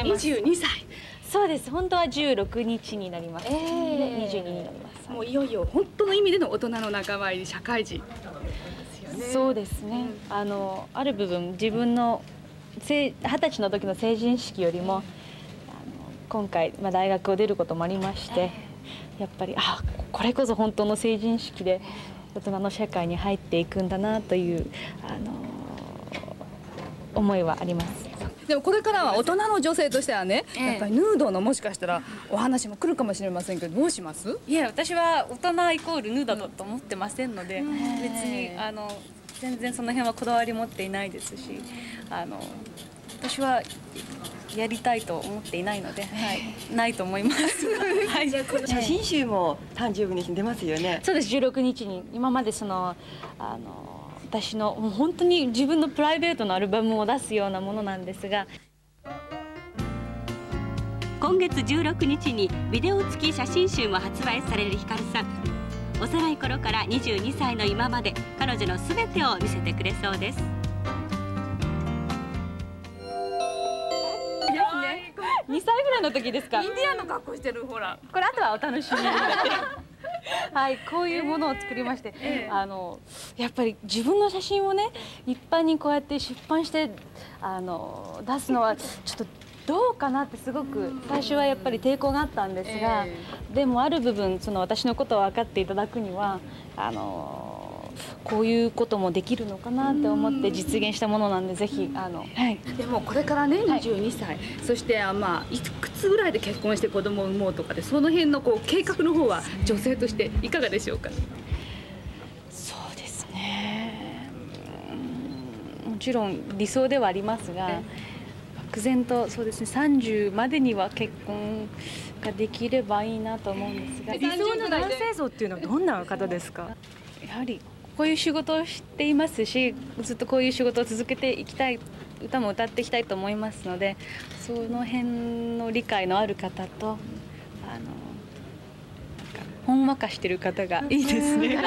います。22歳。そうです。本当は16日になります、えー。で22になります、もういよいよ本当の意味での大人の仲間入り社会人。そうですね、あのある部分自分の二十歳の時の成人式よりもあの今回、まあ、大学を出ることもありましてやっぱりあこれこそ本当の成人式で大人の社会に入っていくんだなというあの思いはあります。でもこれからは大人の女性としてはね、ええ。やっぱりヌードのもしかしたらお話も来るかもしれませんけどどうします？いや私は大人イコールヌードだと思ってませんので、別にあの全然その辺はこだわり持っていないですしあの私はやりたいと思っていないので、はい、ないと思います。はい、写真集も誕生日に出ますよね。そうです。16日に今までそのあの私のもう本当に自分のプライベートのアルバムを出すようなものなんですが。今月16日にビデオ付き写真集も発売されるひかるさん。幼い頃から22歳の今まで彼女の全てを見せてくれそうです。2歳ぐらいの時ですか？インディアンの格好してるほら。これあとはお楽しみに はいこういうものを作りまして、あのやっぱり自分の写真をね一般にこうやって出版してあの出すのはちょっとどうかなってすごく最初はやっぱり抵抗があったんですが、でもある部分その私のことを分かっていただくにはあのこういうこともできるのかなって思って実現したものなんでぜひあの、はい、でもこれからね22歳、そしてあまあいくつぐらいで結婚して子供を産もうとかでその辺のこう計画の方は女性としていかがでしょうか？そうですね。うんもちろん理想ではありますが漠然とそうですね30までには結婚ができればいいなと思うんですが。理想の男性像っていうのはどんな方ですか？やはりこういう仕事をしていますしずっとこういう仕事を続けていきたい歌も歌っていきたいと思いますのでその辺の理解のある方とあのなんかほんわかしてる方がいいですね。